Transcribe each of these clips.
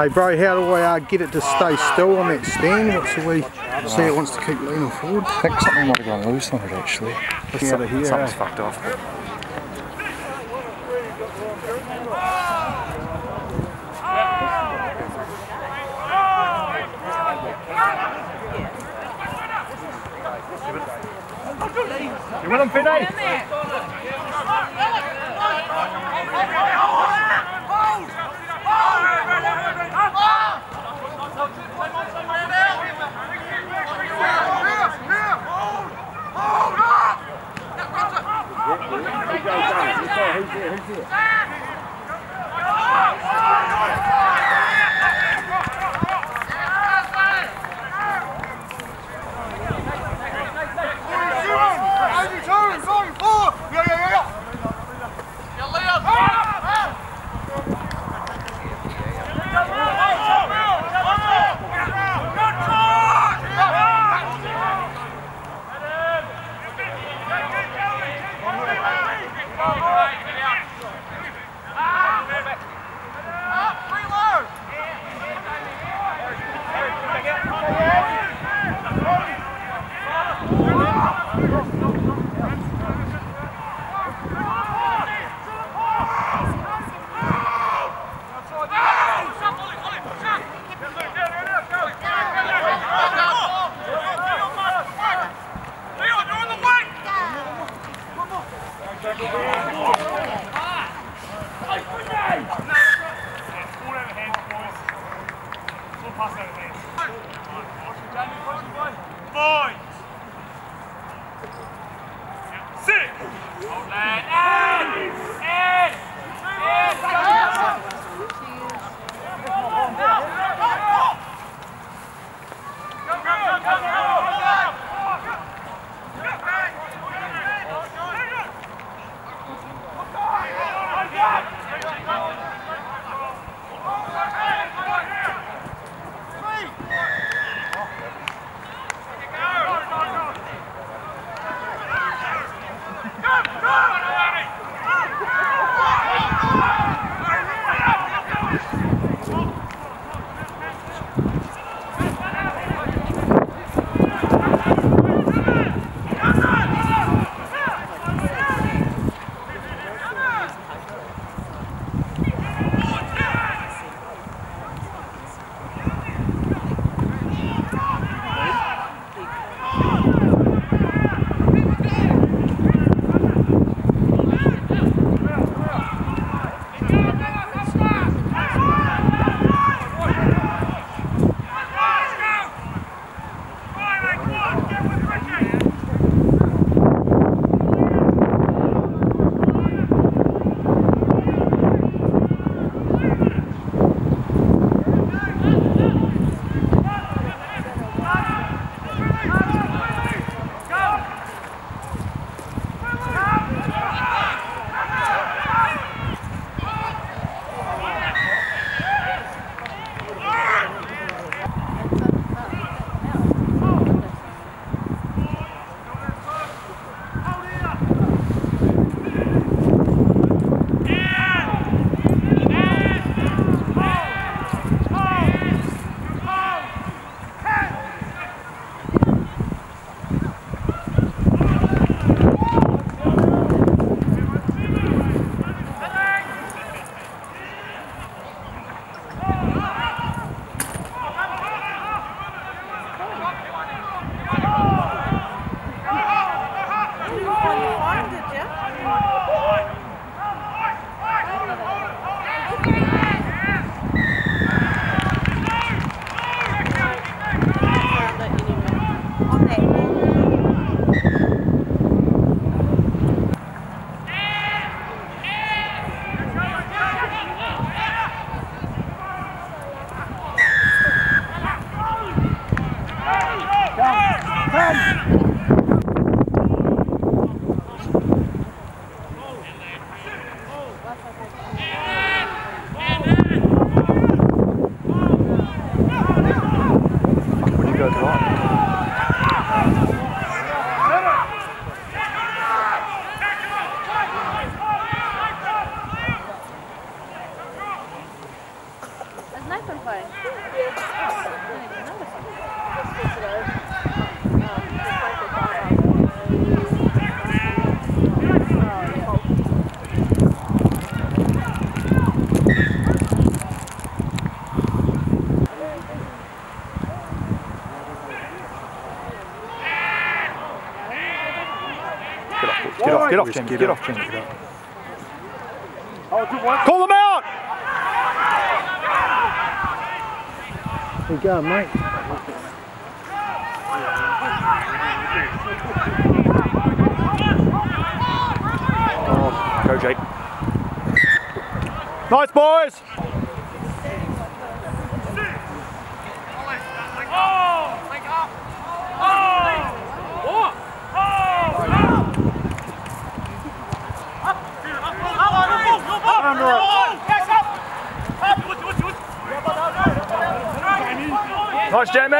Hey bro, how do I uh, get it to stay still on that stand? What's the way? see it wants to keep leaning forward? I think something might have gone loose on it actually. Looking out of here. Something's fucked off. You with him, Finney? 三二一走三二一 When you Get off, get off, Just Jimmy. get Get off, oh, Jimmy. Call them out! There you go, mate. Go, Jake. Nice, boys! Nice, Jamie!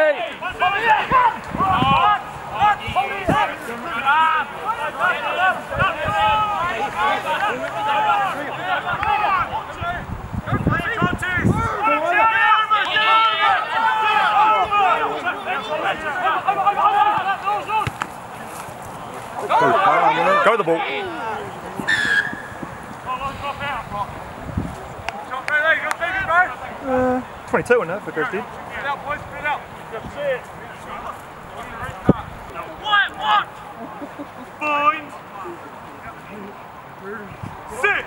Go the ball. Uh, 22 in there for Chris did.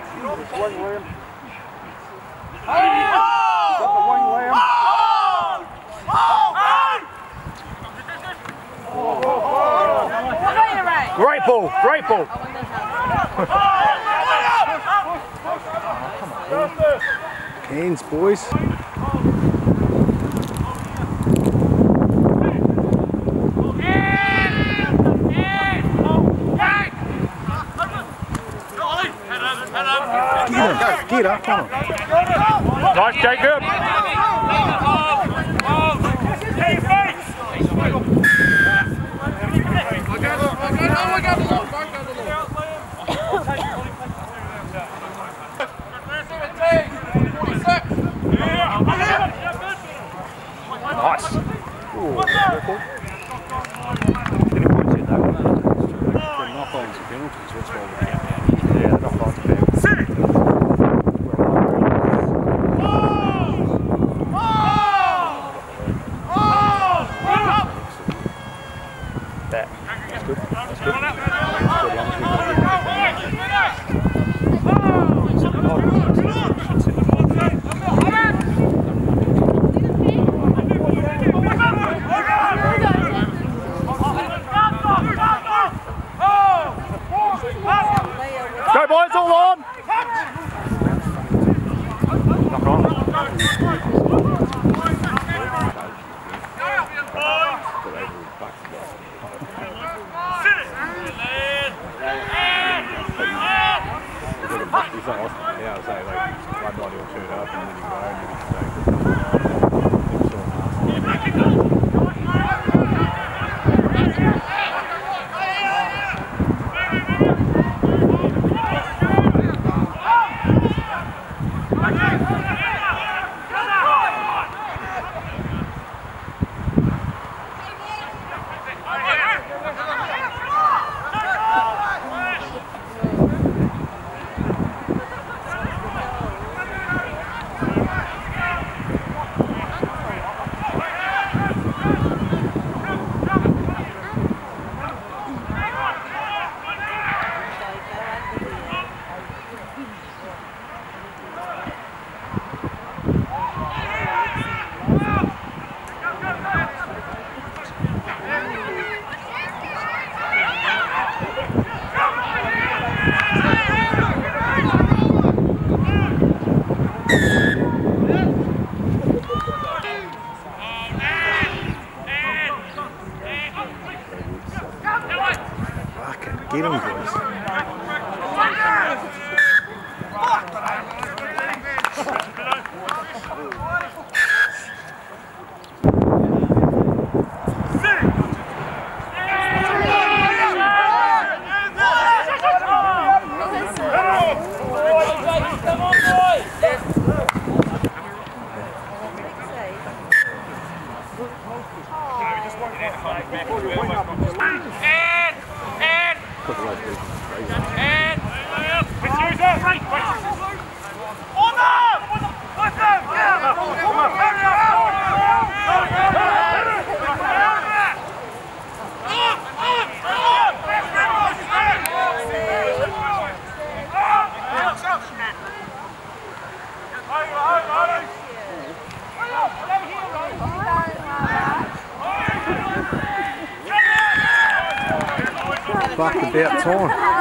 Great ball, great ball. Hands, boys. Get up, get up, come on. Nice, Jacob. Nice. Didn't quite see that one. Yeah, not far to penalties. Fuck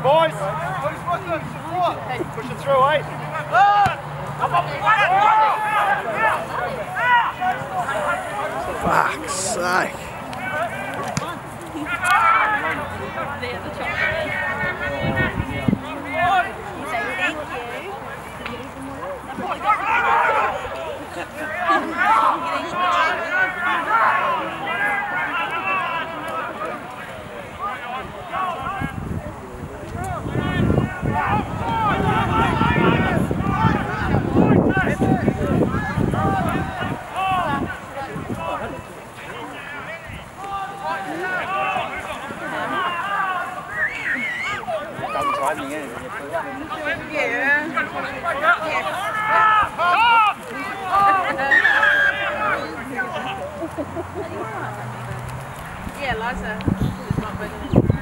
go, boys. Push it through, eh? Fuck's sake. Yeah, Liza.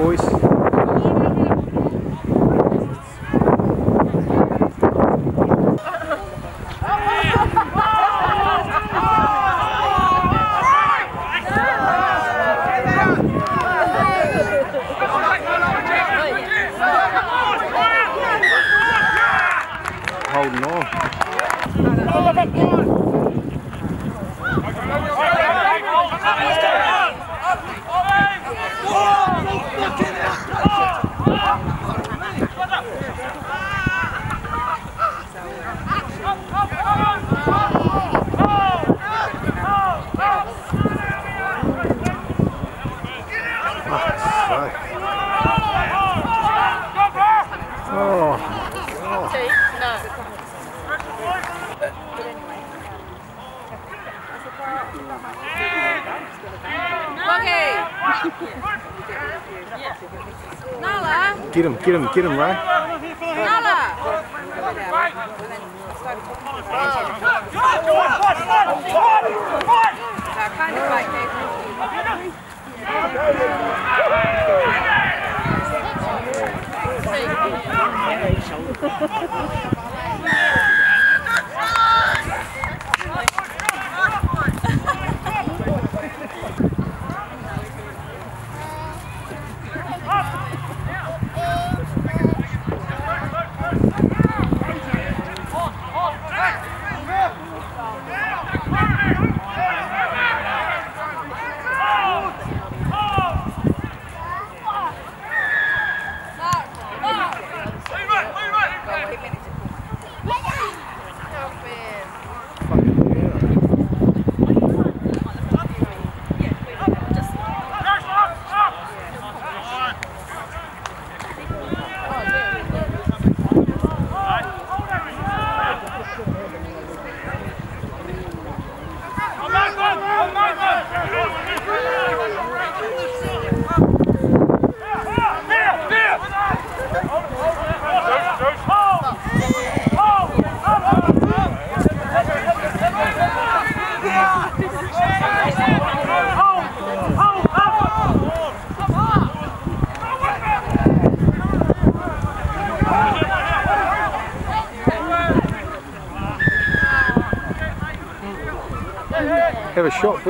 Have Okay. Nala. get him, get him, get him, Ray. Nala. kind of like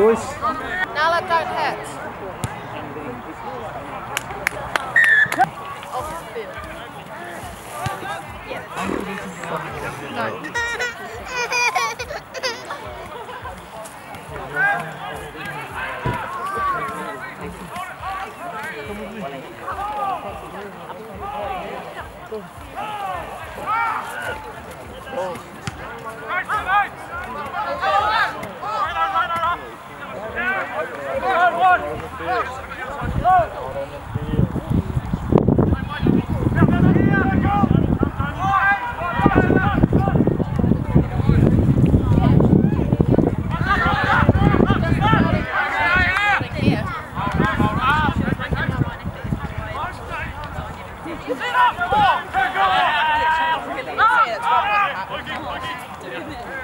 Have a shot, boys. Nala, don't hit. Off the field. No. Sorry.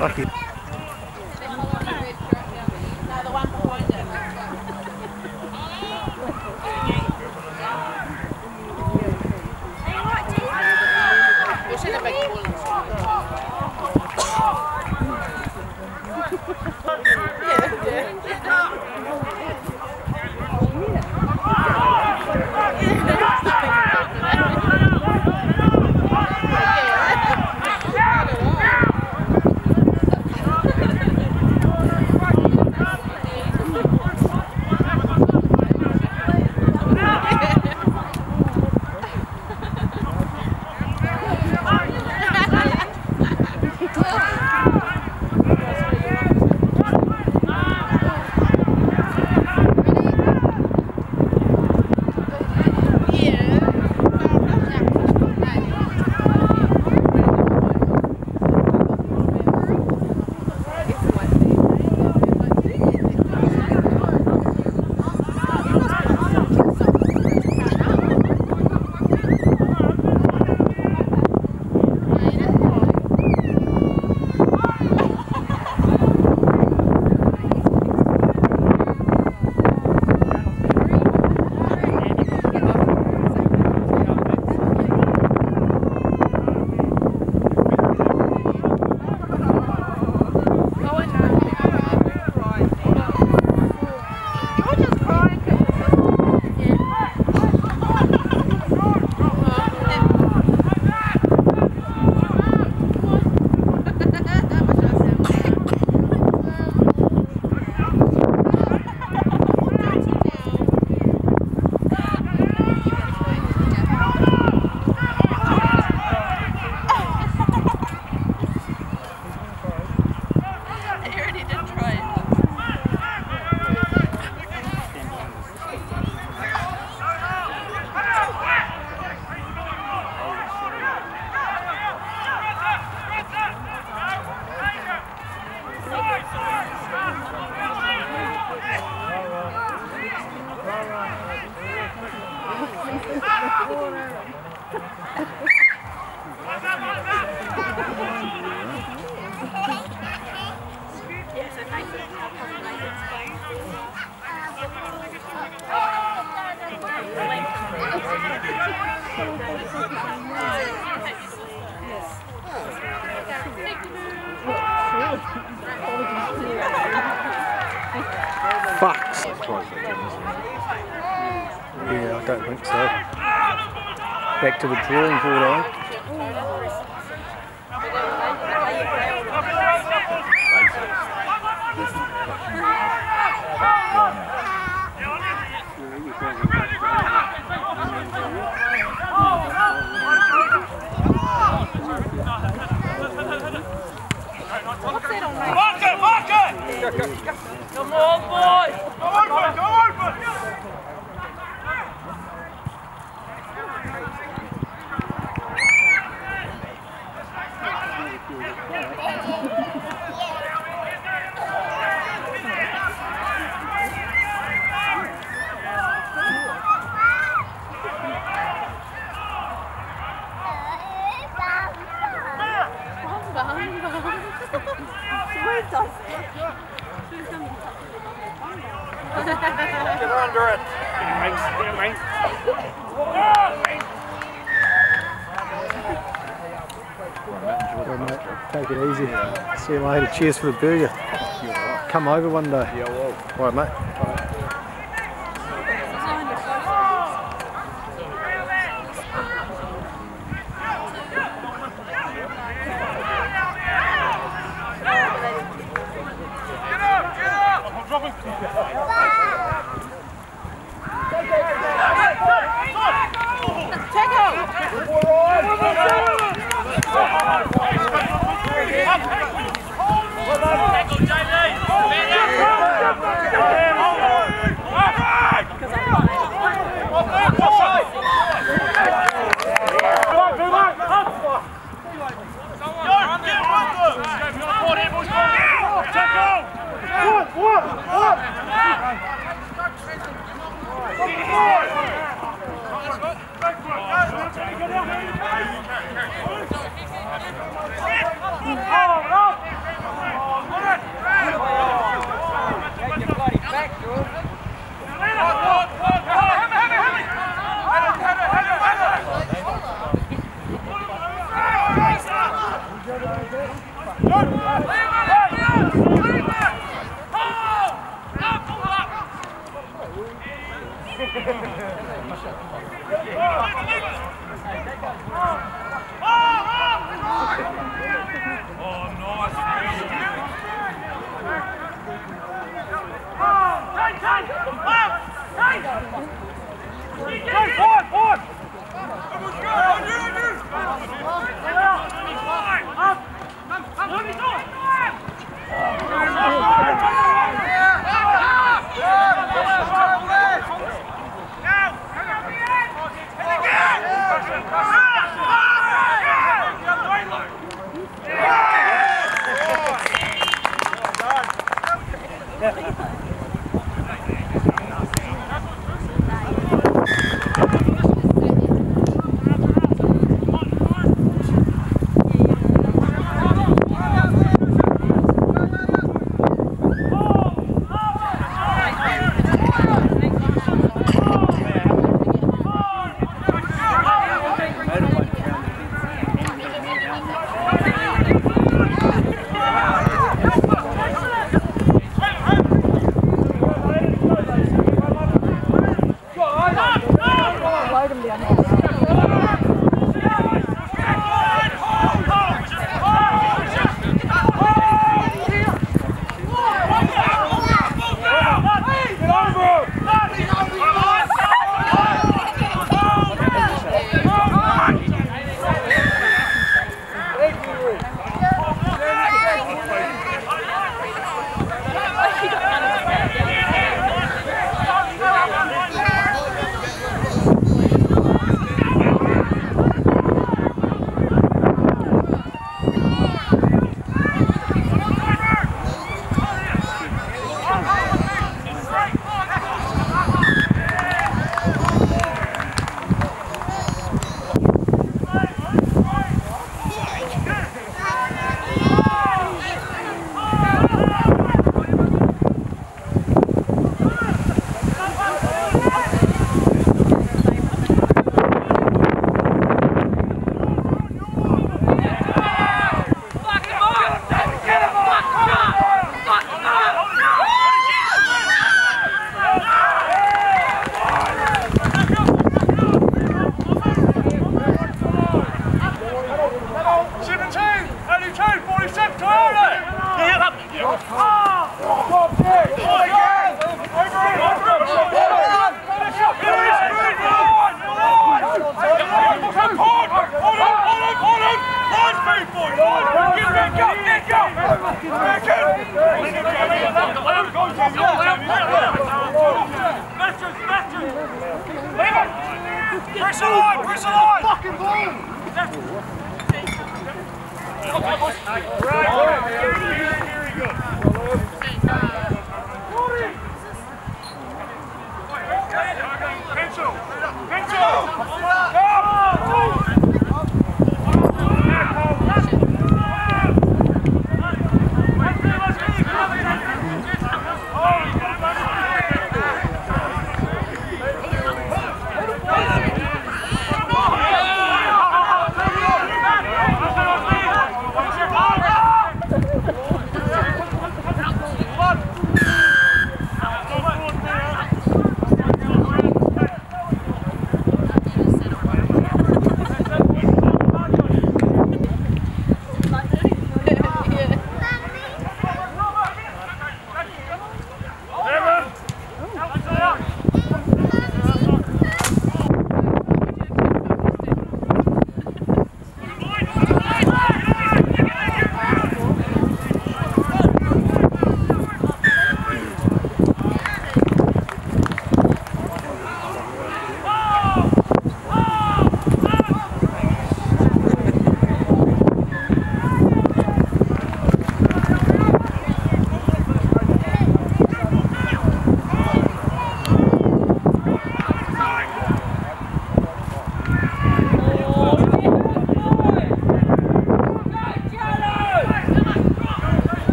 Lucky. Yeah, so Nathan, I'll probably Nathan's playing. Fucks. Yeah, I don't think so. Back to the drawing board, I think. Mark! Get under it. Thanks, thanks. Well, mate, take it easy. See you later. Cheers for the burger. Come over one day. Yeah, well. All right, mate.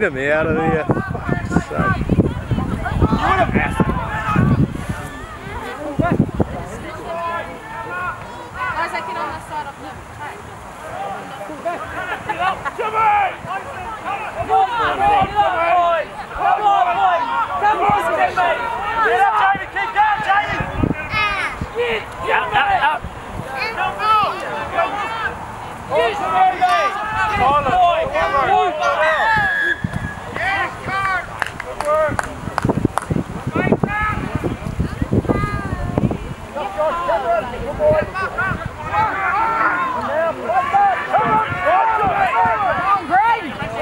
Get him out of there. Fuck's sake. Guys, I get on the side of the track.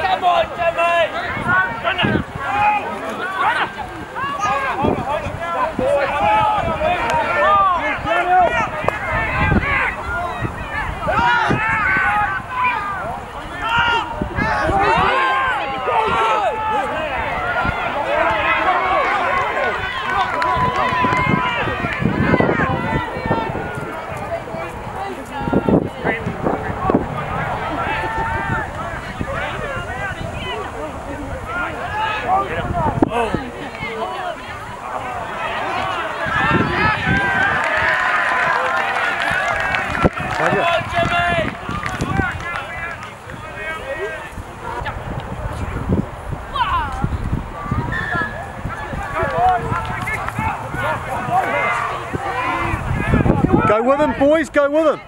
Come on, Jimmy! With boys, go with him.